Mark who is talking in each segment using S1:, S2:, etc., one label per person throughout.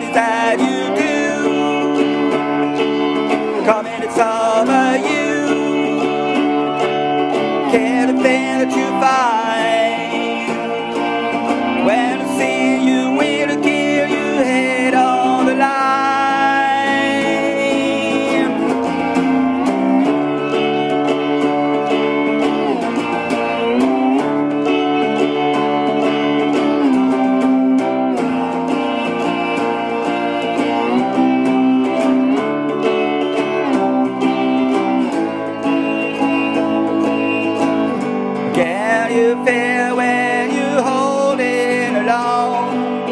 S1: it is that you do, come and it's all about you. Can't thing that you find when I see you, you feel when you holding alone?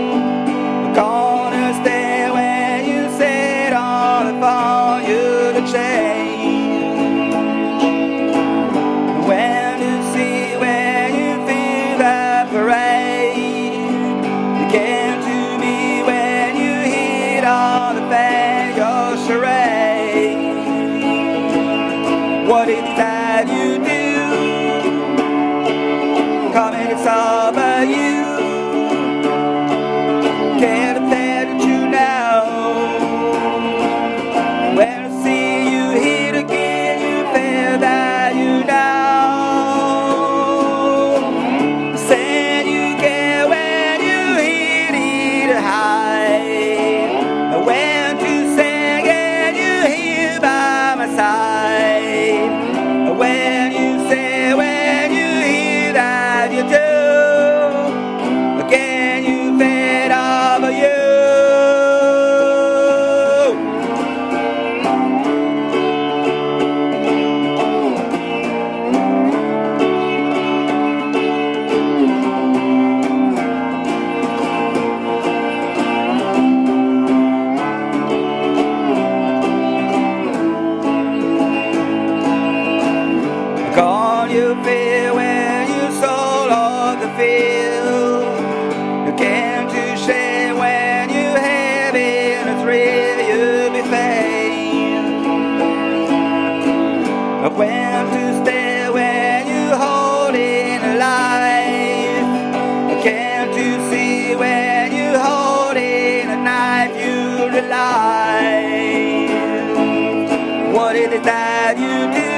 S1: Gonna stay when you sit on the phone, you to change. When you see, when you feel that parade, you came to me when you hit on the fan, your charade. What is that You when you have thrill, you'll stay when you hold in a life. Can't you see when you hold a knife, you realize what it is that you do.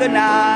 S1: The night?